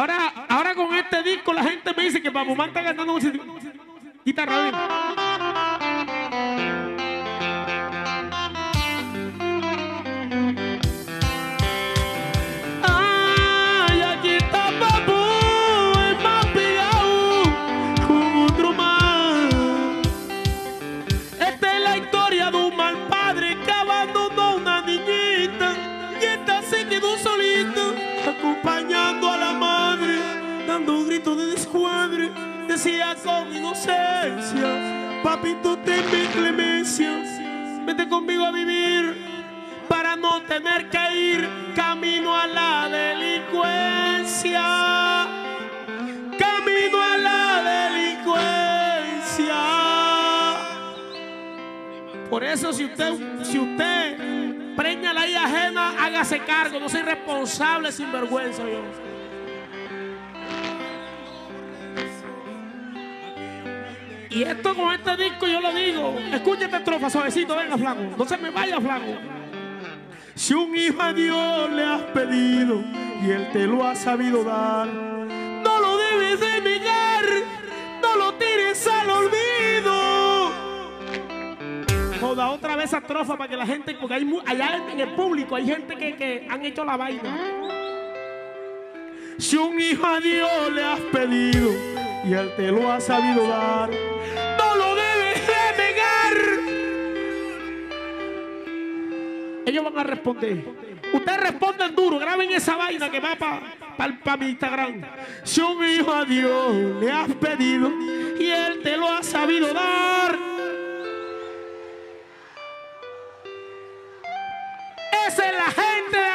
Ahora, con este disco la gente me dice que Papumán está cantando un guitarra. bien. Ay, aquí está pegado, con otro más. Esta es la historia de un mal padre que abandonó una niñita y esta se quedó solita, acompañando dando un grito de descuadre. Decía con inocencia, papito, tenme clemencia, vete conmigo a vivir para no tener que ir camino a la delincuencia. Camino a la delincuencia. Por eso si usted, si usted preña la hija ajena, hágase cargo, no soy responsable sin vergüenza yo. Y esto con este disco yo lo digo, escucha esta estrofa suavecito, venga flaco, no se me vaya flaco. Si un hijo a Dios le has pedido y él te lo ha sabido dar, no lo debes de negar, no lo tires al olvido. Joda otra vez esa estrofa para que la gente, porque hay allá en el público hay gente que, que han hecho la vaina. Si un hijo a Dios le has pedido y él te lo ha sabido dar, no lo debes de negar. Ellos van a responder. Ustedes responden duro, graben esa vaina que va para mi Instagram. Si un hijo a Dios le has pedido y él te lo ha sabido dar. Esa es la gente